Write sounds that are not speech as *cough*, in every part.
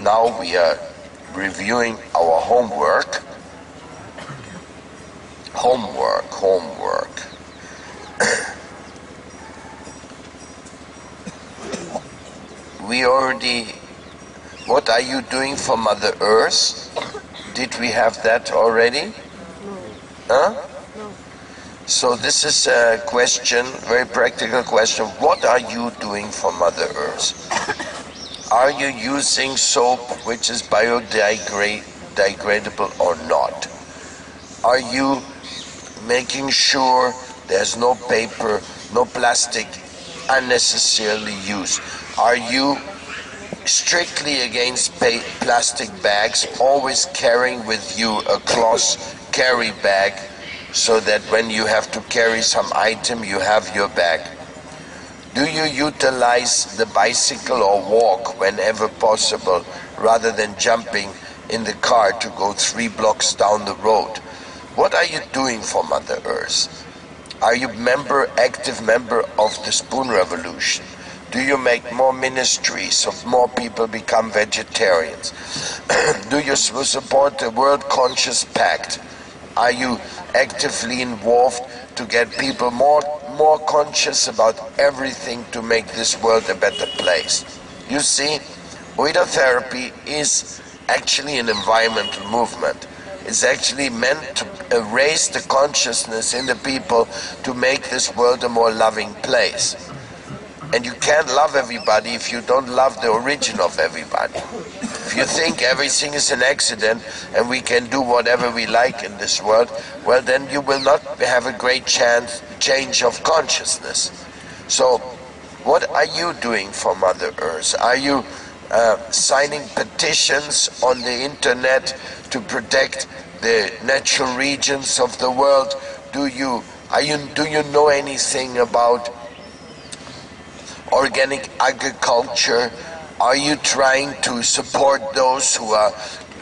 now we are reviewing our homework. Homework, homework. *coughs* we already. What are you doing for Mother Earth? Did we have that already? No. Huh? No. So this is a question, very practical question. What are you doing for Mother Earth? Are you using soap which is biodegradable or not? Are you making sure there's no paper, no plastic unnecessarily used? Are you strictly against plastic bags, always carrying with you a cloth carry bag so that when you have to carry some item, you have your bag? Do you utilize the bicycle or walk whenever possible rather than jumping in the car to go three blocks down the road? What are you doing for Mother Earth? Are you member, active member of the Spoon Revolution? Do you make more ministries so more people become vegetarians? *clears throat* Do you support the World Conscious Pact? Are you actively involved to get people more more conscious about everything to make this world a better place? You see, Oida therapy is actually an environmental movement. It's actually meant to raise the consciousness in the people to make this world a more loving place. And you can't love everybody if you don't love the origin of everybody. If you think everything is an accident and we can do whatever we like in this world, well, then you will not have a great chance change of consciousness. So, what are you doing for Mother Earth? Are you uh, signing petitions on the internet to protect the natural regions of the world? Do you are you do you know anything about organic agriculture? Are you trying to support those who are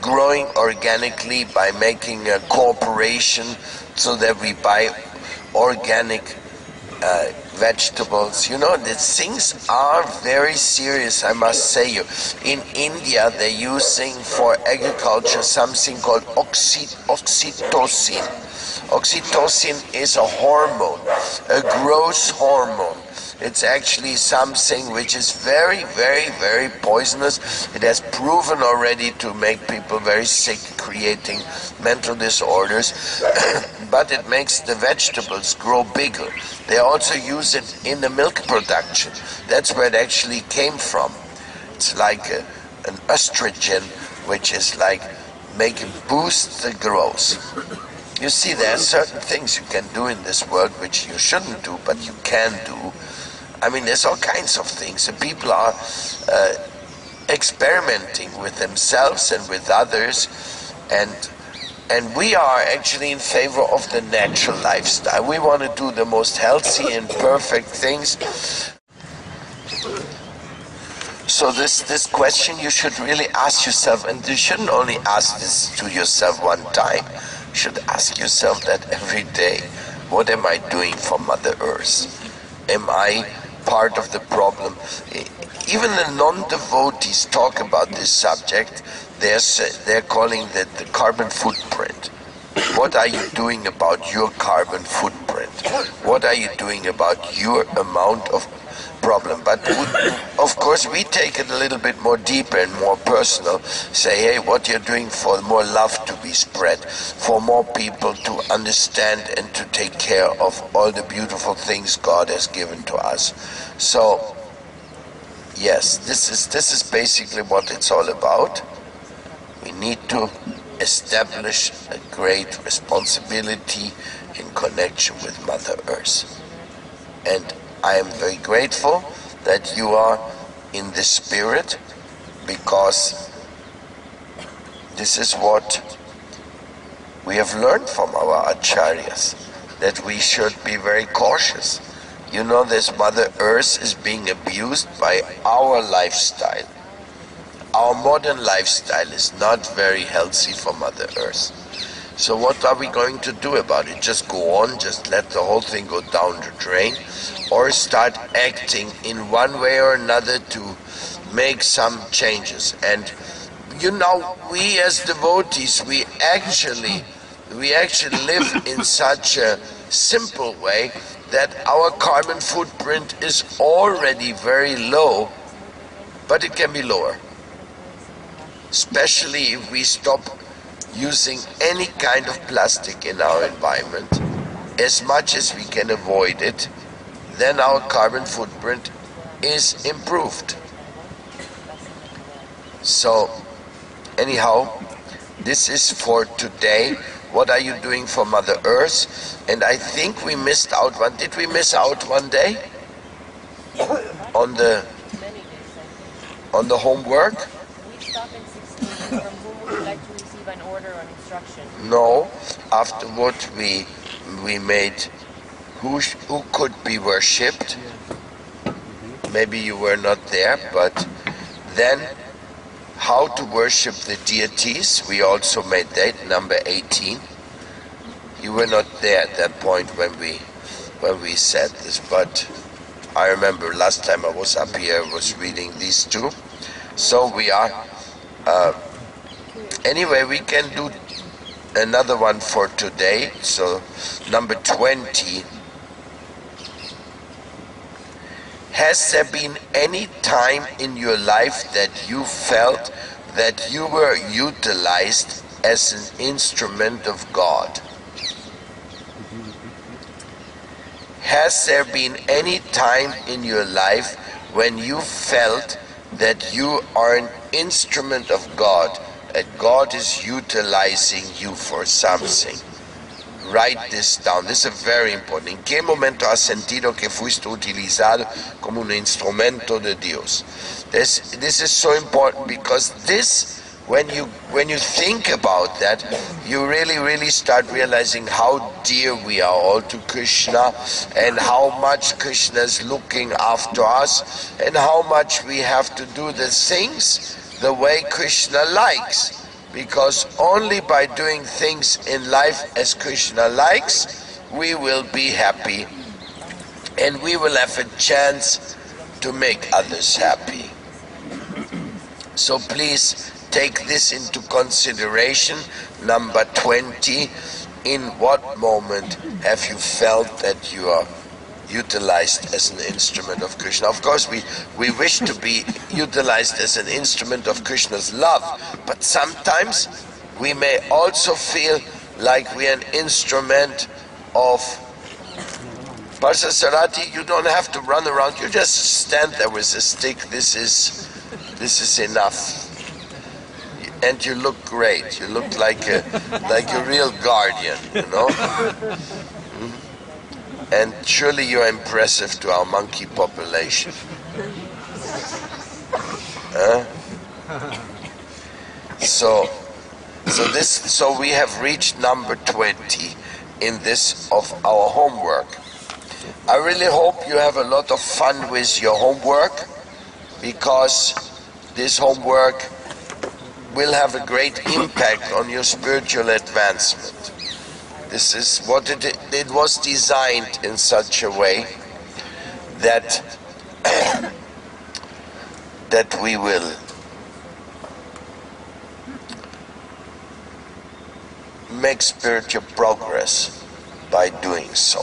growing organically by making a cooperation so that we buy organic uh, vegetables? You know, the things are very serious, I must say you. In India, they're using for agriculture something called oxy- oxytocin. Oxytocin is a hormone, a growth hormone. It's actually something which is very, very, very poisonous. It has proven already to make people very sick, creating mental disorders. *coughs* but it makes the vegetables grow bigger. They also use it in the milk production. That's where it actually came from. It's like a, an estrogen, which is like making boost the growth. You see, there are certain things you can do in this world which you shouldn't do, but you can do. I mean, there's all kinds of things. People are uh, experimenting with themselves and with others, and and we are actually in favor of the natural lifestyle. We want to do the most healthy and perfect things. So this this question you should really ask yourself, and you shouldn't only ask this to yourself one time. You should ask yourself that every day. What am I doing for Mother Earth? Am I part of the problem? Even the non-devotees talk about this subject. They're they're calling that the carbon footprint. What are you doing about your carbon footprint? What are you doing about your amount of problem? But of course, we take it a little bit more deeper and more personal. Say, hey, what you're doing for more love to be spread, for more people to understand and to take care of all the beautiful things God has given to us. So, yes, this is this is basically what it's all about. We need to establish a great responsibility in connection with Mother Earth. And I am very grateful that you are in this spirit because this is what we have learned from our acharyas that we should be very cautious. You know, this Mother Earth is being abused by our lifestyle. Our modern lifestyle is not very healthy for Mother Earth. So, what are we going to do about it? Just go on, just let the whole thing go down the drain, or start acting in one way or another to make some changes? And you know, we as devotees, we actually, we actually live in such a simple way that our carbon footprint is already very low, but it can be lower. Especially if we stop using any kind of plastic in our environment, as much as we can avoid it, then our carbon footprint is improved. So, anyhow, this is for today. What are you doing for Mother Earth? And I think we missed out one. Did we miss out one day *coughs* on the on the homework? We stop in 16. From whom would you like to receive an order or instruction? No. Afterward, we we made who who could be worshipped. Maybe you were not there, but then how to worship the deities. We also made that number 18. You were not there at that point when we when we said this, but I remember last time I was up here I was reading these two. So we are uh, anyway we can do another one for today. So number 20 Has there been any time in your life that you felt that you were utilized as an instrument of God? Has there been any time in your life when you felt that you are an instrument of God, that God is utilizing you for something? Write this down. This is very important. ¿En qué momento has sentido que fuiste utilizado como un instrumento de Dios? This, this is so important because this, when you when you think about that, you really really start realizing how dear we are all to Krishna, and how much Krishna is looking after us, and how much we have to do the things the way Krishna likes because only by doing things in life as Krishna likes, we will be happy and we will have a chance to make others happy. So please take this into consideration. Number 20. In what moment have you felt that you are utilized as an instrument of Krishna. Of course, we, we wish to be utilized as an instrument of Krishna's love, but sometimes we may also feel like we are an instrument of Parsa Sarati, you don't have to run around, you just stand there with a stick. This is this is enough. And you look great. You look like a like a real guardian, you know? And surely you're impressive to our monkey population. Huh? So, so this, so we have reached number 20 in this of our homework. I really hope you have a lot of fun with your homework because this homework will have a great impact on your spiritual advancement. This is what it, it was designed in such a way that *coughs* that we will make spiritual progress by doing so.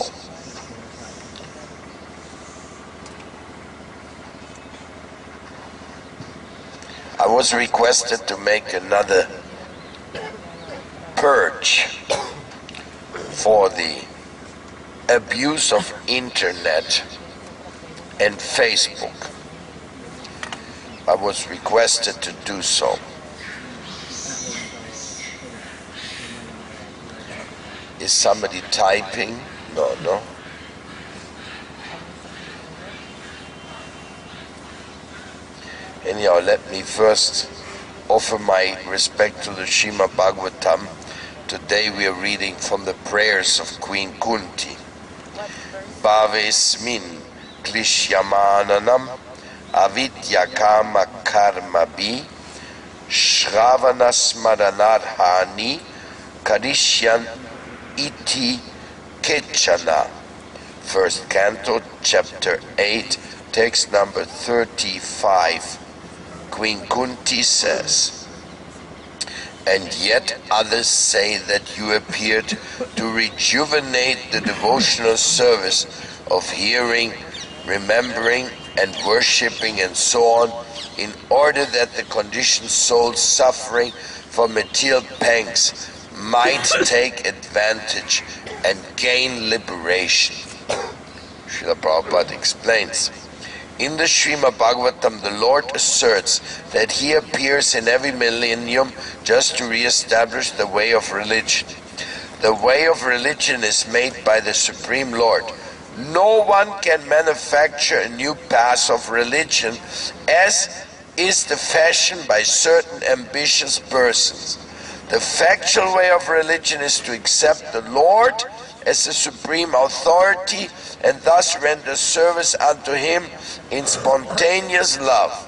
I was requested to make another purge for the abuse of internet and Facebook. I was requested to do so. Is somebody typing? No, no. Anyhow, let me first offer my respect to the Srimad Bhagavatam. Today we are reading from the prayers of Queen Kunti. Bhavesmin klishyamananam avidya kama karma bi shravanasmadanarhani karishyan iti kechana. First canto, chapter 8, text number 35. Queen Kunti says, and yet others say that you appeared to rejuvenate the devotional service of hearing, remembering, and worshipping, and so on, in order that the conditioned soul suffering from material pangs might take advantage and gain liberation. Srila Prabhupada explains. In the Srimad Bhagavatam, the Lord asserts that He appears in every millennium just to re-establish the way of religion. The way of religion is made by the Supreme Lord. No one can manufacture a new path of religion as is the fashion by certain ambitious persons. The factual way of religion is to accept the Lord as the supreme authority and thus render service unto him in spontaneous love.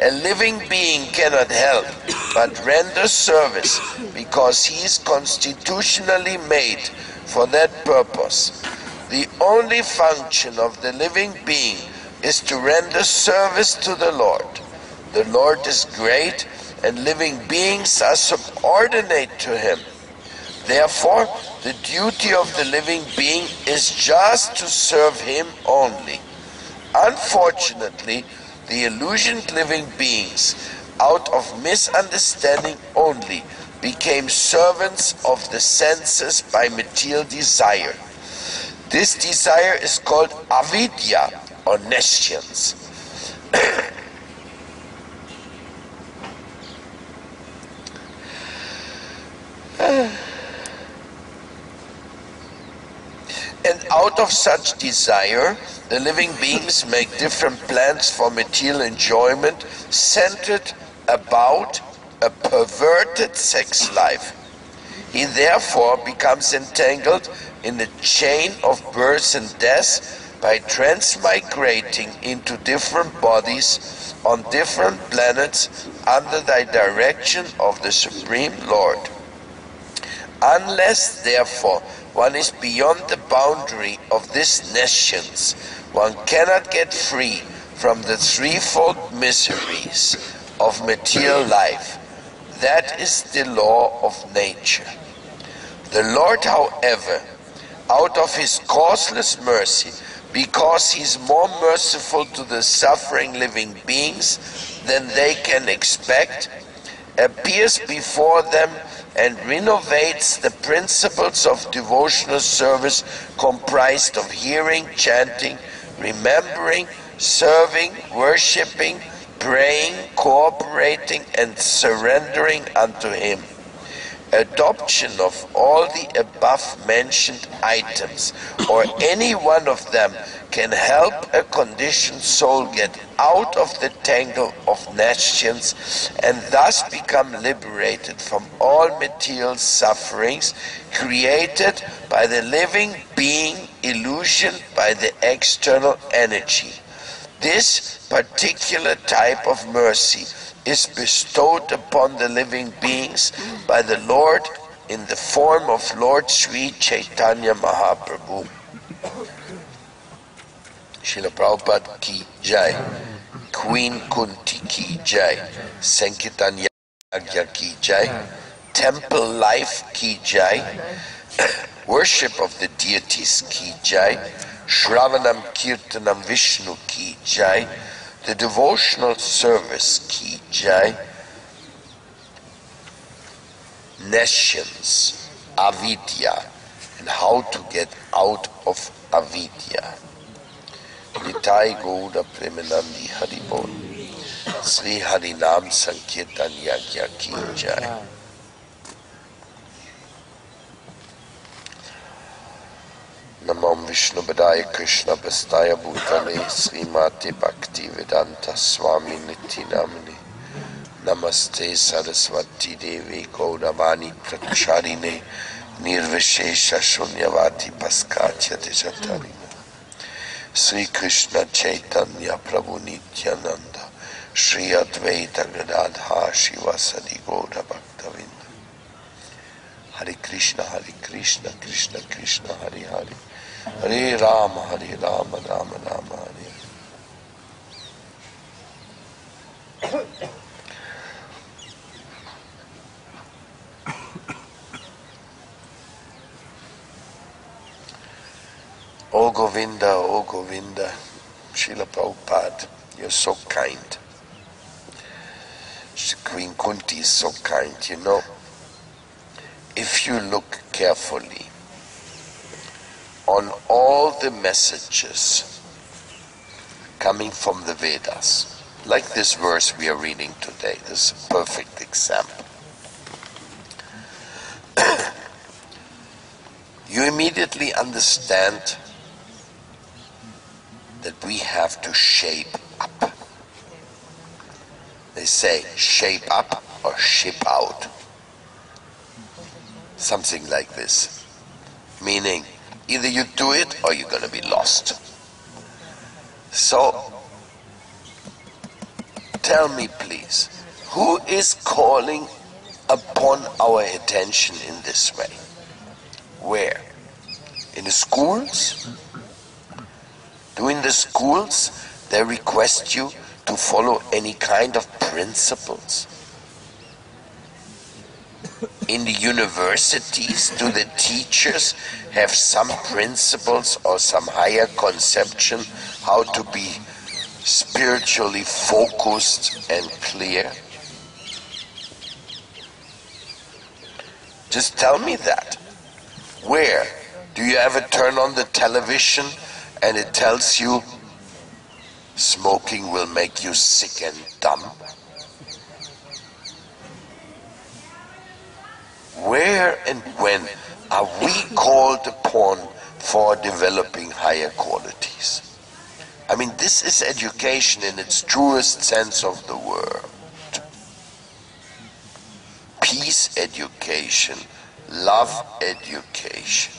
A living being cannot help but render service because he is constitutionally made for that purpose. The only function of the living being is to render service to the Lord. The Lord is great and living beings are subordinate to him. Therefore, the duty of the living being is just to serve him only. Unfortunately, the illusioned living beings, out of misunderstanding only, became servants of the senses by material desire. This desire is called avidya or nescience. *clears throat* And out of such desire, the living beings make different plans for material enjoyment centered about a perverted sex life. He therefore becomes entangled in the chain of birth and death by transmigrating into different bodies on different planets under the direction of the Supreme Lord. Unless, therefore, one is beyond the boundary of this nescience, one cannot get free from the threefold miseries of material life. That is the law of nature. The Lord, however, out of his causeless mercy, because he is more merciful to the suffering living beings than they can expect, appears before them and renovates the principles of devotional service comprised of hearing, chanting, remembering, serving, worshipping, praying, cooperating, and surrendering unto Him. Adoption of all the above mentioned items, or any one of them, can help a conditioned soul get out of the tangle of nescience and thus become liberated from all material sufferings created by the living being illusion by the external energy. This particular type of mercy is bestowed upon the living beings by the Lord in the form of Lord Sri Chaitanya Mahaprabhu. Srila Prabhupada ki jai, Queen Kunti ki jai, Sankirtan Yagya ki jai, Temple Life ki jai, *coughs* Worship of the deities ki jai, Shravanam Kirtanam Vishnu ki jai, the devotional service Kijai nations, avidya, and how to get out of avidya. Nitai Gaura Premanandi Haribol. Sri Harinam Sankirtan Yagya Kijai. नमो विष्णु बदाय कृष्ण बस्ताय भूतले श्रीमाते भक्ति वेदांता स्वामी निधि नामने नमस्ते सरस्वती देवी गौरवाणी प्रक्षारिणे निर्विशेष शून्यवादी पस्काच्यते श्री कृष्ण चैतन्य प्रभु नित्यानंद श्री अद्वैत गदाधा शिव सदि गौर भक्तविंद हरे कृष्ण हरे Krishna Krishna Krishna Hare Hare Hare Rama, Hare Rama, Ram Rama, Hare. O Govinda, O Govinda, Srila Prabhupada, you're so kind. Queen Kunti is so kind, you know. If you look carefully, on all the messages coming from the Vedas, like this verse we are reading today, this is a perfect example. *coughs* you immediately understand that we have to shape up. They say shape up or ship out. Something like this. Meaning, either you do it or you're going to be lost. So, tell me please, who is calling upon our attention in this way? Where? In the schools? Do in the schools they request you to follow any kind of principles? In the universities, do the teachers have some principles or some higher conception how to be spiritually focused and clear? Just tell me that. Where? Do you ever turn on the television and it tells you smoking will make you sick and dumb? Where and when are we called upon for developing higher qualities? I mean, this is education in its truest sense of the word. Peace education, love education,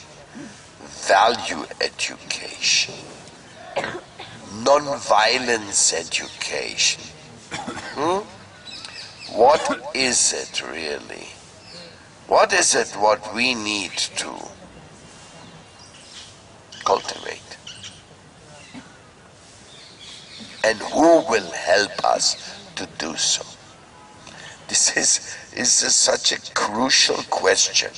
value education, non-violence education. Hmm? What is it really? What is it what we need to cultivate? And who will help us to do so? This is, is a, such a crucial question.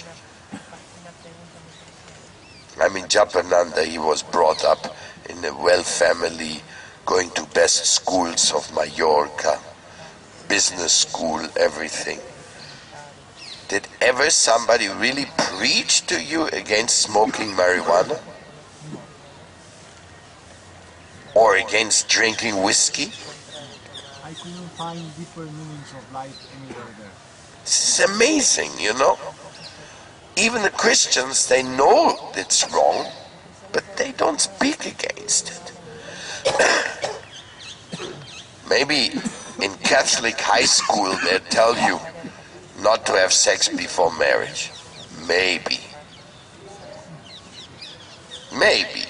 I mean, Japananda, he was brought up in a well family, going to best schools of Mallorca, business school, everything. Did ever somebody really preach to you against smoking marijuana? Or against drinking whiskey? I couldn't find deeper meanings of life anywhere there. This is amazing, you know? Even the Christians, they know it's wrong, but they don't speak against it. *coughs* Maybe in Catholic high school they tell you not to have sex before marriage. Maybe. Maybe.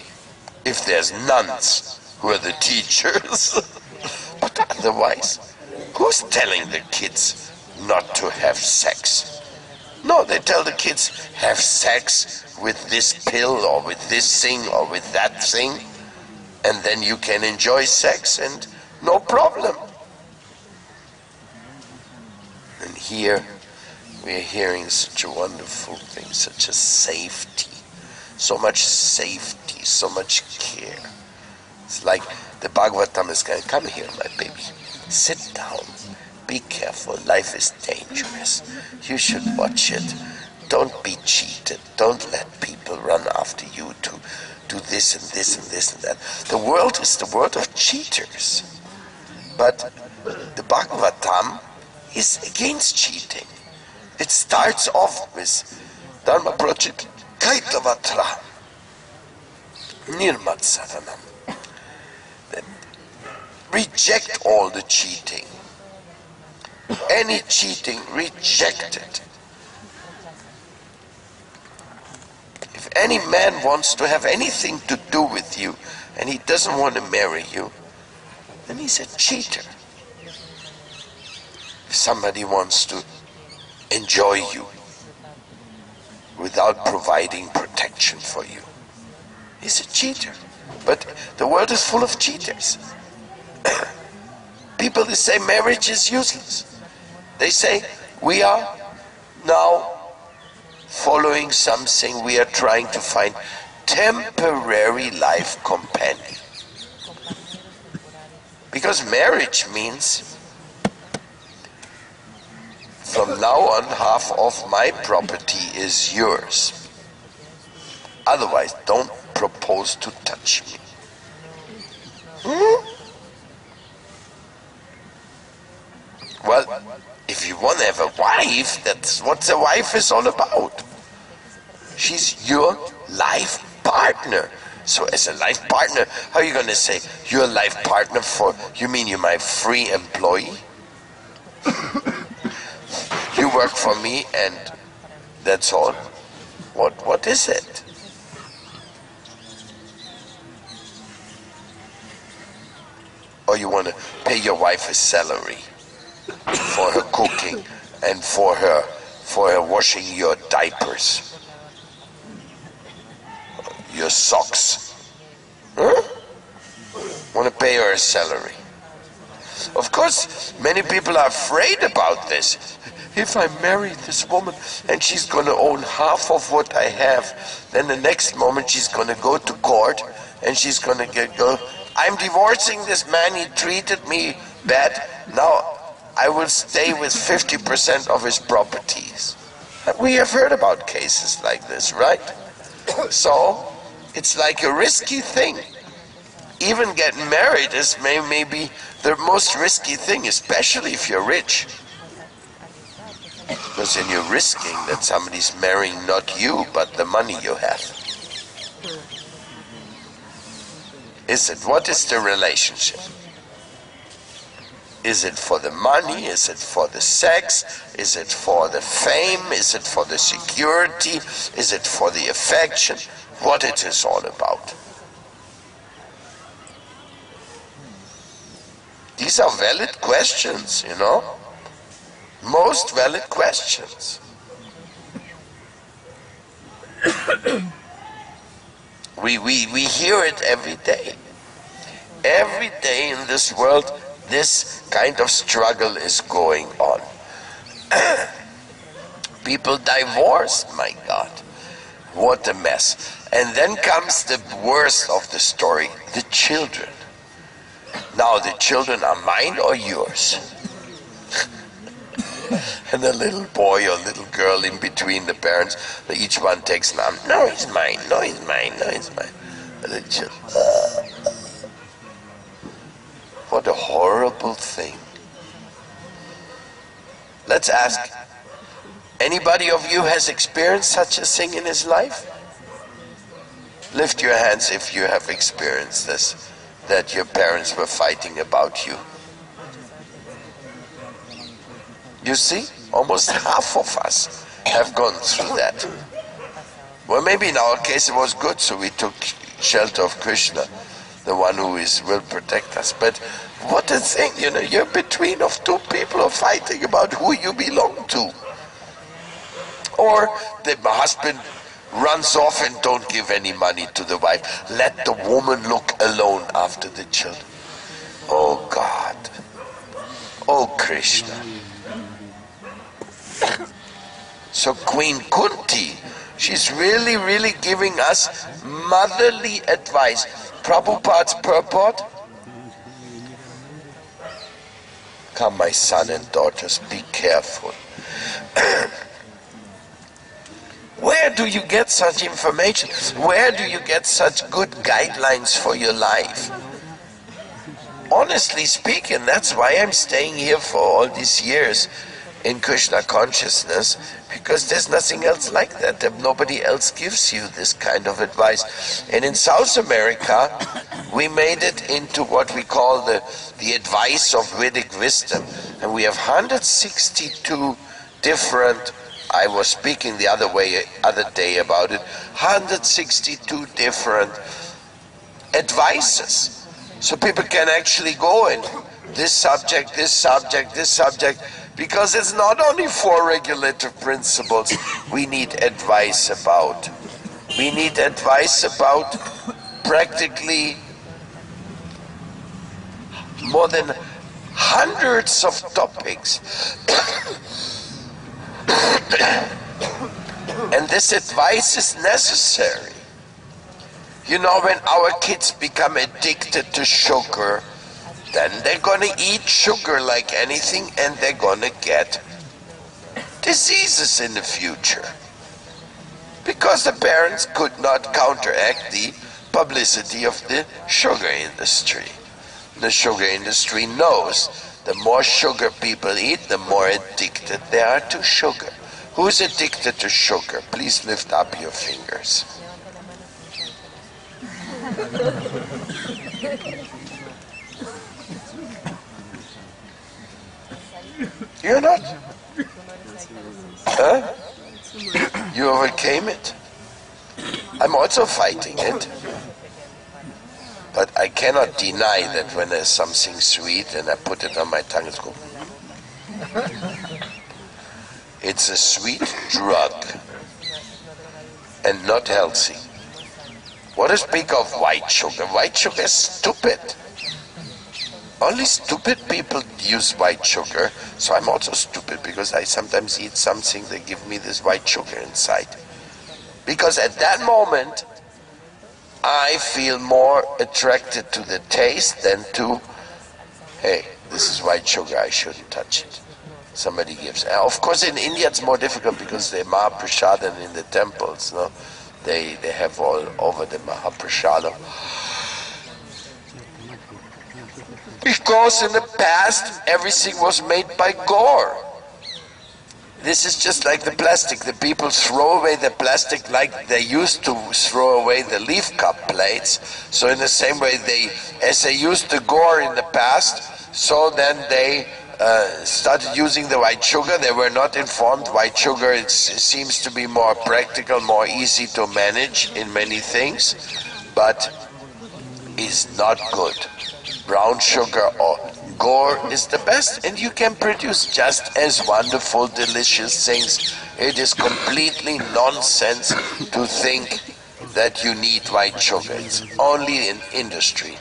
If there's nuns who are the teachers. *laughs* but otherwise, who's telling the kids not to have sex? No, they tell the kids have sex with this pill or with this thing or with that thing, and then you can enjoy sex and no problem. And here we are hearing such a wonderful thing, such a safety, so much safety, so much care. It's like the Bhagavatam is going, come here, my baby, sit down, be careful, life is dangerous. You should watch it. Don't be cheated. Don't let people run after you to do this and this and this and that. The world is the world of cheaters. But the Bhagavatam is against cheating. It starts off with Dharma Projjhita Kaitavatra Nirmatsaranam. Reject all the cheating. Any cheating, reject it. If any man wants to have anything to do with you and he doesn't want to marry you, then he's a cheater. If somebody wants to enjoy you without providing protection for you, he's a cheater. But the world is full of cheaters. *coughs* People they say marriage is useless. They say we are now following something, we are trying to find temporary life companion. Because marriage means from now on half of my property is yours. Otherwise, don't propose to touch me. Hmm? Well, if you want to have a wife, that's what the wife is all about. She's your life partner. So as a life partner, how are you going to say you're a life partner for, you mean you're my free employee? *coughs* work for me and that's all? What, what is it? Or you want to pay your wife a salary for her cooking and for her, for her washing your diapers? your socks. Huh? Want to pay her a salary. Of course, many people are afraid about this. If I marry this woman and she's going to own half of what I have, then the next moment she's going to go to court and she's going to get go. I'm divorcing this man. He treated me bad. Now I will stay with 50% of his properties. We have heard about cases like this, right? So it's like a risky thing. Even getting married is may, maybe the most risky thing, especially if you're rich. Because then you're risking that somebody's marrying not you, but the money you have. Is it? What is the relationship? Is it for the money? Is it for the sex? Is it for the fame? Is it for the security? Is it for the affection? What it is all about. These are valid questions, you know? Most valid questions. *coughs* we, we, we hear it every day. Every day in this world, this kind of struggle is going on. *coughs* People divorce, my God. What a mess. And then comes the worst of the story the children. Now, the children are mine or yours? *laughs* and a little boy or little girl in between the parents, each one takes an arm. No, he's mine. No, he's mine. No, he's mine. And the children, uh, what a horrible thing. Let's ask anybody of you has experienced such a thing in his life? Lift your hands if you have experienced this, that your parents were fighting about you. You see, almost *laughs* half of us have gone through that. Well, maybe in our case it was good, so we took shelter of Krishna, the one who is will protect us. But what a thing, you know, you're between of two people fighting about who you belong to. Or the husband runs off and don't give any money to the wife. Let the woman look alone after the children. Oh God. Oh Krishna. So Queen Kunti, she's really, really giving us motherly advice. Prabhupada's purport. Come, my son and daughters, be careful. *coughs* Where do you get such information? Where do you get such good guidelines for your life? Honestly speaking, that's why I'm staying here for all these years in Krishna consciousness because there's nothing else like that. Nobody else gives you this kind of advice. And in South America, we made it into what we call the, the advice of Vedic wisdom. And we have 162 different I was speaking the other way, other day about it. 162 different advices, so people can actually go in this subject, this subject, this subject, because it's not only four regulative principles we need advice about. We need advice about practically more than hundreds of topics. *coughs* and this advice is necessary. You know, when our kids become addicted to sugar, then they're gonna eat sugar like anything and they're gonna get diseases in the future. Because the parents could not counteract the publicity of the sugar industry. The sugar industry knows the more sugar people eat, the more addicted they are to sugar. Who's addicted to sugar? Please lift up your fingers. *laughs* You're not? Huh? You overcame it. I'm also fighting it. But I cannot deny that when there's something sweet and I put it on my tongue, it's. It's a sweet drug and not healthy. What is big of white sugar? White sugar is stupid. Only stupid people use white sugar, so I'm also stupid because I sometimes eat something that give me this white sugar inside. Because at that moment, I feel more attracted to the taste than to, hey, this is white sugar, I shouldn't touch it. Somebody gives. Of course, in India it's more difficult because the Mahaprasadam in the temples, no? They, they have all over the Mahaprasadam. Because in the past, everything was made by gur. This is just like the plastic. The people throw away the plastic like they used to throw away the leaf cup plates. So in the same way, they, as they used the gur in the past, so then they uh, started using the white sugar. They were not informed. White sugar it seems to be more practical, more easy to manage in many things, but is not good. Brown sugar or gur is the best, and you can produce just as wonderful, delicious things. It is completely nonsense to think that you need white sugar. It's only in industry.